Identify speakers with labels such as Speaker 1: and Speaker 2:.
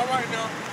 Speaker 1: All right now.